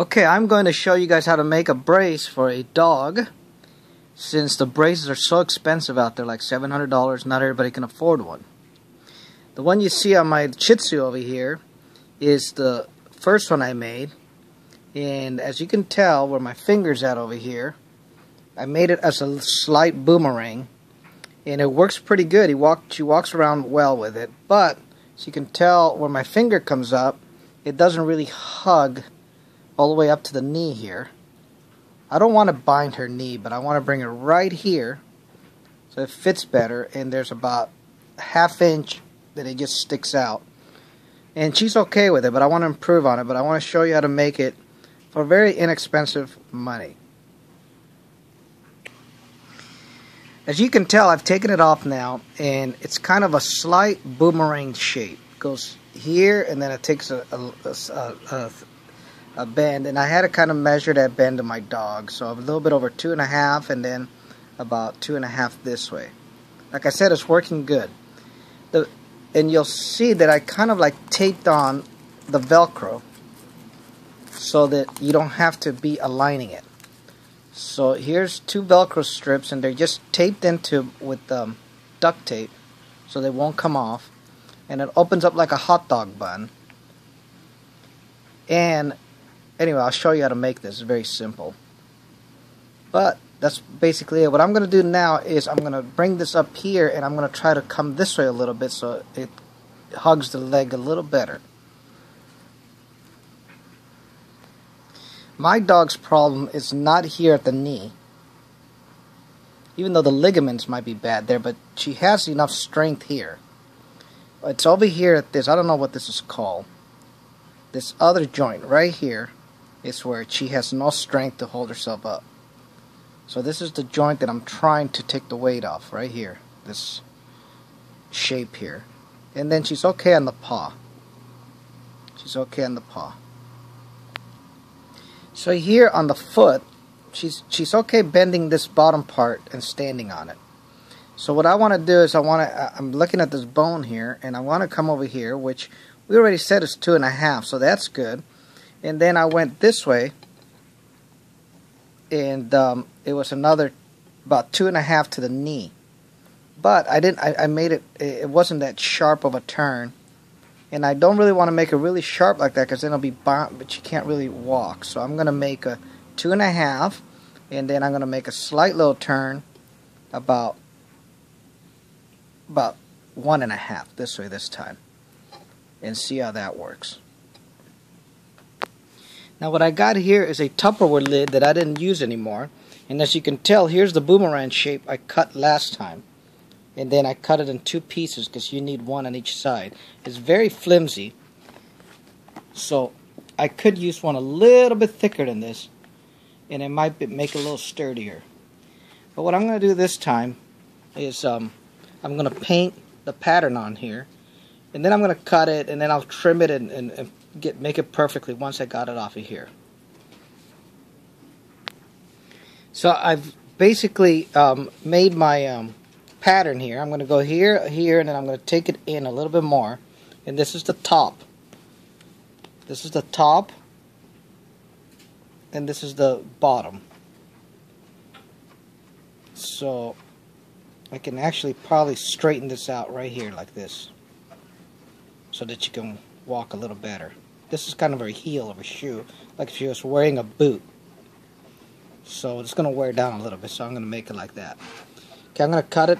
Okay, I'm going to show you guys how to make a brace for a dog. Since the braces are so expensive out there, like $700, not everybody can afford one. The one you see on my Shih Tzu over here is the first one I made. And as you can tell, where my finger's at over here, I made it as a slight boomerang. And it works pretty good. He walk, she walks around well with it. But, as you can tell, where my finger comes up, it doesn't really hug all the way up to the knee here. I don't want to bind her knee, but I want to bring it right here so it fits better. And there's about a half inch that it just sticks out. And she's okay with it, but I want to improve on it. But I want to show you how to make it for very inexpensive money. As you can tell, I've taken it off now, and it's kind of a slight boomerang shape. It goes here, and then it takes a, a, a, a a bend and I had to kind of measure that bend of my dog. So a little bit over two and a half and then about two and a half this way. Like I said it's working good. The and you'll see that I kind of like taped on the velcro so that you don't have to be aligning it. So here's two velcro strips and they're just taped into with um, duct tape so they won't come off. And it opens up like a hot dog bun. And Anyway, I'll show you how to make this. It's very simple. But that's basically it. What I'm going to do now is I'm going to bring this up here and I'm going to try to come this way a little bit so it hugs the leg a little better. My dog's problem is not here at the knee. Even though the ligaments might be bad there, but she has enough strength here. It's over here at this, I don't know what this is called. This other joint right here is where she has no strength to hold herself up. So this is the joint that I'm trying to take the weight off right here. This shape here. And then she's okay on the paw. She's okay on the paw. So here on the foot, she's she's okay bending this bottom part and standing on it. So what I want to do is I want to I'm looking at this bone here and I want to come over here, which we already said is two and a half, so that's good and then I went this way. And um, it was another about two and a half to the knee. But I didn't I, I made it it wasn't that sharp of a turn. And I don't really want to make it really sharp like that because then it'll be bound, but you can't really walk. So I'm gonna make a two and a half and then I'm gonna make a slight little turn about about one and a half this way this time and see how that works now what I got here is a Tupperware lid that I didn't use anymore. And as you can tell, here's the boomerang shape I cut last time. And then I cut it in two pieces because you need one on each side. It's very flimsy. So I could use one a little bit thicker than this. And it might be, make it a little sturdier. But what I'm going to do this time is um, I'm going to paint the pattern on here. And then I'm going to cut it and then I'll trim it and, and, and get make it perfectly once I got it off of here. So I've basically um, made my um, pattern here. I'm going to go here, here, and then I'm going to take it in a little bit more. And this is the top. This is the top. And this is the bottom. So I can actually probably straighten this out right here like this. So that you can walk a little better. This is kind of a heel of a shoe, like if you was wearing a boot. So it's going to wear down a little bit, so I'm going to make it like that. Okay, I'm going to cut it.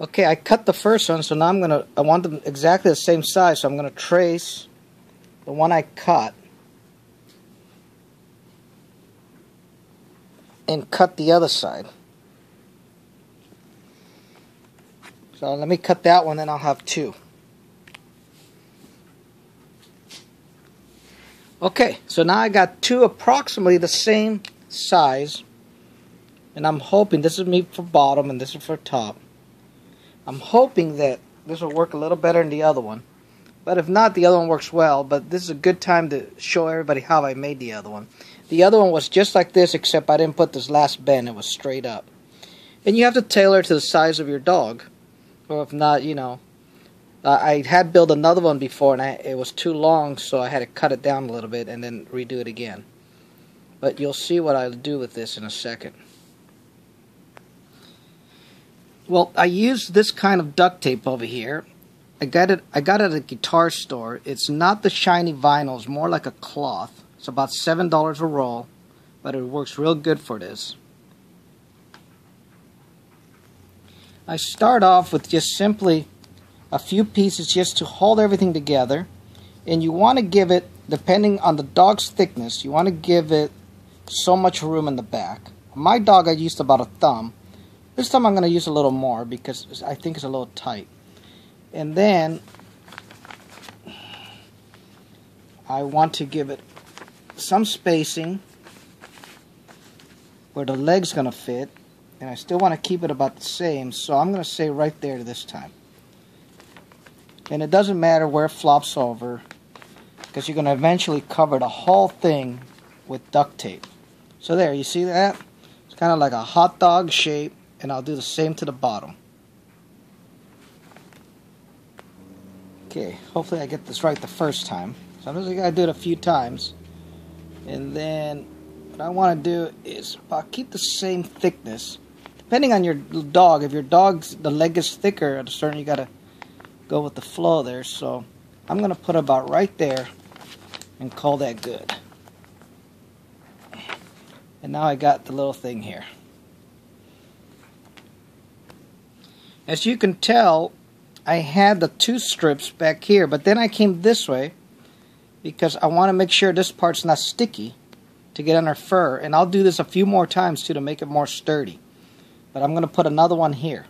Okay, I cut the first one, so now I'm going to, I want them exactly the same size, so I'm going to trace the one I cut and cut the other side. So let me cut that one, then I'll have two. Okay, so now I got two approximately the same size. And I'm hoping, this is me for bottom and this is for top. I'm hoping that this will work a little better than the other one. But if not, the other one works well. But this is a good time to show everybody how I made the other one. The other one was just like this, except I didn't put this last bend. It was straight up. And you have to tailor to the size of your dog. Or if not, you know, Uh, I had built another one before and I, it was too long so I had to cut it down a little bit and then redo it again. But you'll see what I'll do with this in a second. Well, I used this kind of duct tape over here. I got it I got it at a guitar store. It's not the shiny vinyl, it's more like a cloth. It's about seven dollars a roll, but it works real good for this. I start off with just simply a few pieces just to hold everything together. And you want to give it depending on the dog's thickness you want to give it so much room in the back. My dog I used about a thumb. This time I'm going to use a little more because I think it's a little tight. And then I want to give it some spacing where the leg's going to fit and I still want to keep it about the same so I'm going to say right there this time. And it doesn't matter where it flops over because you're going to eventually cover the whole thing with duct tape. So there you see that? It's kind of like a hot dog shape and I'll do the same to the bottom. Okay hopefully I get this right the first time. Sometimes you gotta do it a few times. And then what I want to do is I'll keep the same thickness depending on your dog, if your dog's the leg is thicker at a certain, you gotta go with the flow there. So I'm gonna put about right there and call that good. And now I got the little thing here. As you can tell, I had the two strips back here, but then I came this way because I want to make sure this part's not sticky to get on her fur. And I'll do this a few more times too to make it more sturdy. But I'm going to put another one here.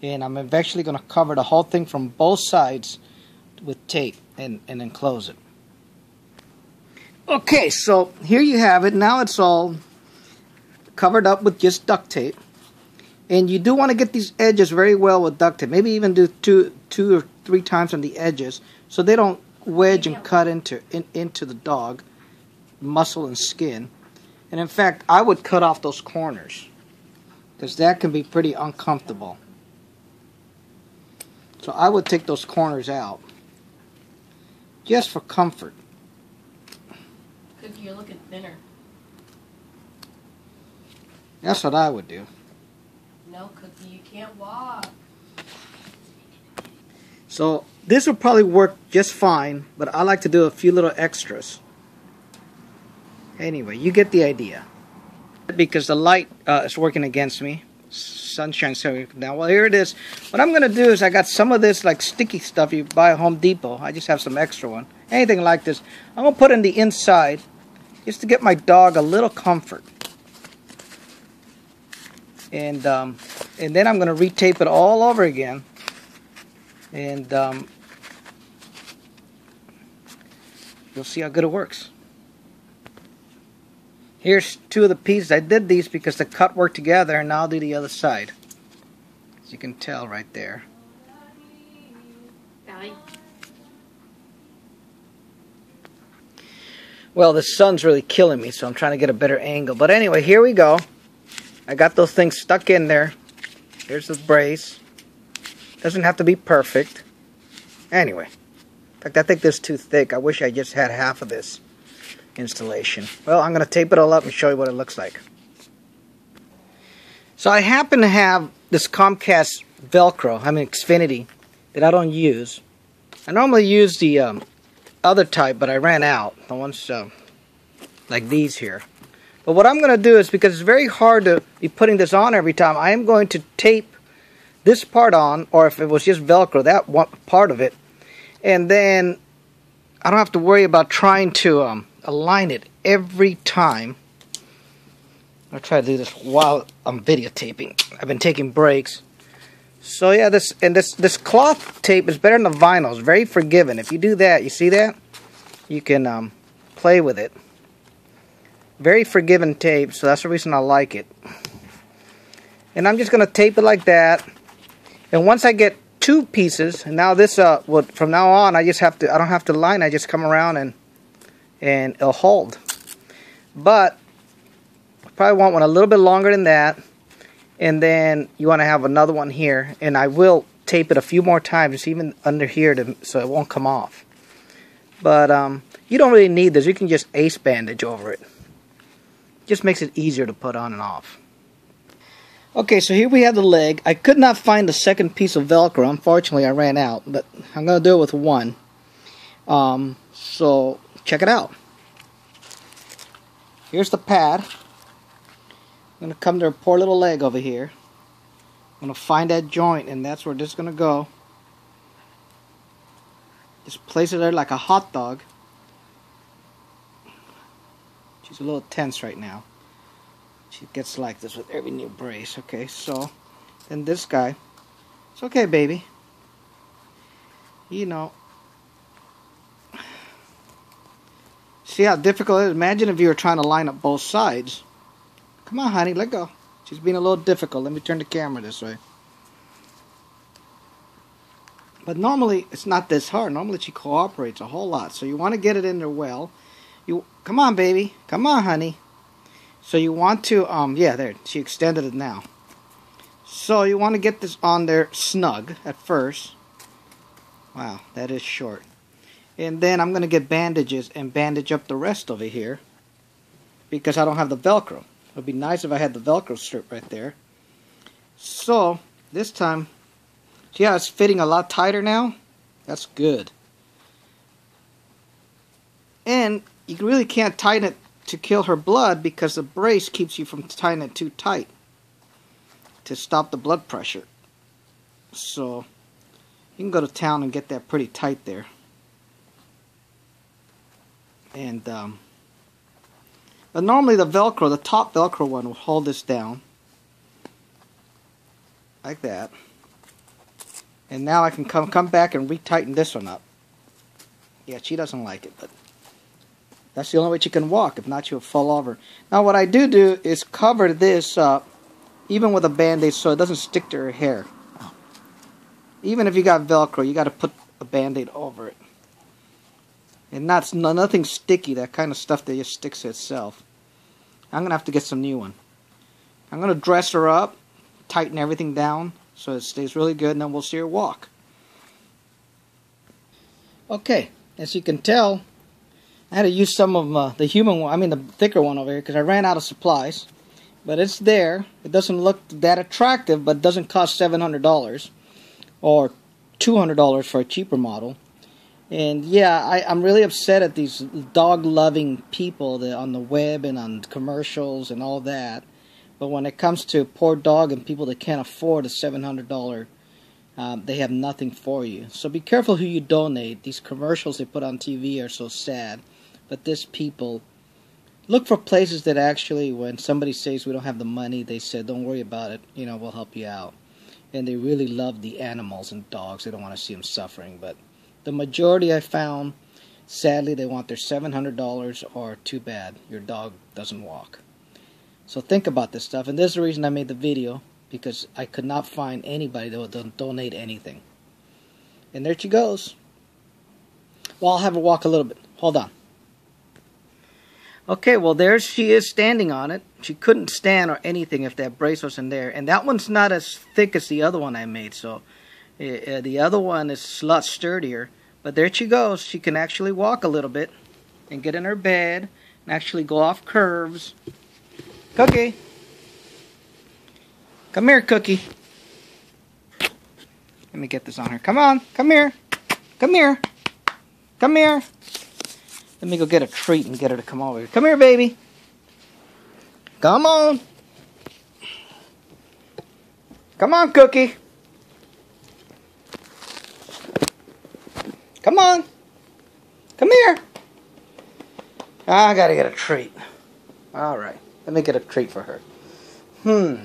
And I'm eventually going to cover the whole thing from both sides with tape and, and then close it. Okay, so here you have it. Now it's all covered up with just duct tape. And you do want to get these edges very well with duct tape. Maybe even do two, two or three times on the edges so they don't wedge and cut into in, into the dog, muscle and skin. And in fact, I would cut off those corners because that can be pretty uncomfortable. So I would take those corners out just for comfort. Cookie, you're looking thinner. That's what I would do. No, Cookie, you can't walk. So this will probably work just fine, but I like to do a few little extras. Anyway, you get the idea because the light uh, is working against me. Sunshine so now. Well, here it is. What I'm gonna do is I got some of this like sticky stuff you buy at Home Depot. I just have some extra one. Anything like this, I'm gonna put in the inside just to get my dog a little comfort. And um, and then I'm gonna retape it all over again. And um, you'll see how good it works. Here's two of the pieces. I did these because the cut worked together and now I'll do the other side. As you can tell right there. Well, the sun's really killing me, so I'm trying to get a better angle. But anyway, here we go. I got those things stuck in there. Here's the brace. Doesn't have to be perfect. Anyway. In fact, I think this is too thick. I wish I just had half of this installation. Well, I'm going to tape it all up and show you what it looks like. So I happen to have this Comcast Velcro, I mean Xfinity, that I don't use. I normally use the um, other type, but I ran out. The ones uh, like these here. But what I'm going to do is, because it's very hard to be putting this on every time, I am going to tape this part on, or if it was just Velcro, that one part of it, and then I don't have to worry about trying to um, align it every time. I'll try to do this while I'm videotaping. I've been taking breaks. So yeah, this and this this cloth tape is better than the vinyl. It's very forgiving. If you do that, you see that? You can um, play with it. Very forgiving tape, so that's the reason I like it. And I'm just gonna tape it like that. And once I get two pieces, now this uh, well, from now on, I just have to. I don't have to line. I just come around and and it'll hold. But I probably want one a little bit longer than that. And then you want to have another one here. And I will tape it a few more times, even under here, to, so it won't come off. But um, you don't really need this. You can just ace bandage over it. Just makes it easier to put on and off. Okay, so here we have the leg. I could not find the second piece of Velcro. Unfortunately, I ran out, but I'm going to do it with one. Um, so, check it out. Here's the pad. I'm going to come to her poor little leg over here. I'm going to find that joint, and that's where this is going to go. Just place it there like a hot dog. She's a little tense right now. She gets like this with every new brace. Okay, so then this guy. It's okay, baby. You know. See how difficult it is? Imagine if you were trying to line up both sides. Come on, honey, let go. She's being a little difficult. Let me turn the camera this way. But normally, it's not this hard. Normally, she cooperates a whole lot. So you want to get it in there well. You Come on, baby. Come on, honey. So you want to, um, yeah, there. She extended it now. So you want to get this on there snug at first. Wow, that is short. And then I'm going to get bandages and bandage up the rest over here. Because I don't have the Velcro. It would be nice if I had the Velcro strip right there. So, this time See how it's fitting a lot tighter now? That's good. And you really can't tighten it to kill her blood because the brace keeps you from tightening it too tight to stop the blood pressure. So you can go to town and get that pretty tight there. And um, but normally the Velcro, the top Velcro one will hold this down like that. And now I can come come back and retighten this one up. Yeah, she doesn't like it, but that's the only way she can walk. If not, she'll fall over. Now what I do do is cover this up, even with a band-aid so it doesn't stick to her hair. Even if you got Velcro, you got to put a band-aid over it. And not nothing sticky, that kind of stuff that just sticks to itself. I'm going to have to get some new one. I'm going to dress her up, tighten everything down, so it stays really good and then we'll see her walk. Okay, as you can tell, I had to use some of uh, the human one, I mean the thicker one over here because I ran out of supplies. But it's there. It doesn't look that attractive, but doesn't cost $700 or $200 for a cheaper model. And yeah, I, am really upset at these dog loving people that on the web and on commercials and all that but when it comes to poor dog and people that can't afford a $700, um, they have nothing for you. So be careful who you donate. These commercials they put on TV are so sad. But this people, look for places that actually, when somebody says we don't have the money, they said, don't worry about it, you know, we'll help you out. And they really love the animals and dogs. They don't want to see them suffering. But the majority I found, sadly, they want their $700 or too bad, your dog doesn't walk. So think about this stuff. And this is the reason I made the video. Because I could not find anybody that would donate anything. And there she goes. Well, I'll have her walk a little bit. Hold on. Okay, well, there she is standing on it. She couldn't stand or anything if that brace was in there. And that one's not as thick as the other one I made. So uh, the other one is a lot sturdier. But there she goes. She can actually walk a little bit and get in her bed and actually go off curves Cookie. Come here, Cookie. Let me get this on her. Come on. Come here. Come here. Come here. Let me go get a treat and get her to come over here. Come here, baby. Come on. Come on, Cookie. Come on. Come here. I gotta get a treat. All right. Let me get a treat for her. Hmm.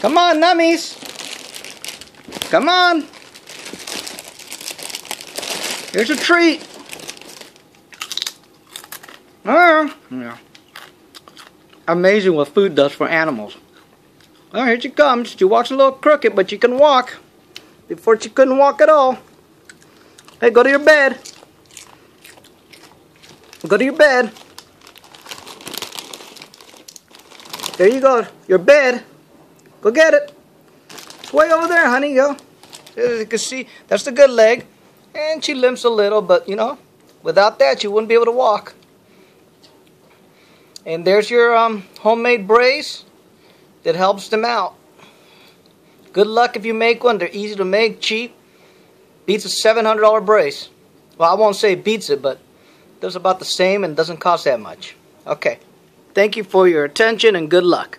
Come on, nummies. Come on. Here's a treat. Oh, yeah. Amazing what food does for animals. Well, here she comes. She walks a little crooked, but she can walk. Before she couldn't walk at all. Hey, go to your bed. Go to your bed. There you go. Your bed. Go get it. It's way over there, honey. Go. As you can see, that's the good leg. And she limps a little, but you know, without that, you wouldn't be able to walk. And there's your um, homemade brace that helps them out. Good luck if you make one. They're easy to make, cheap. Beats a $700 brace. Well, I won't say beats it, but does about the same and doesn't cost that much. Okay. Thank you for your attention and good luck.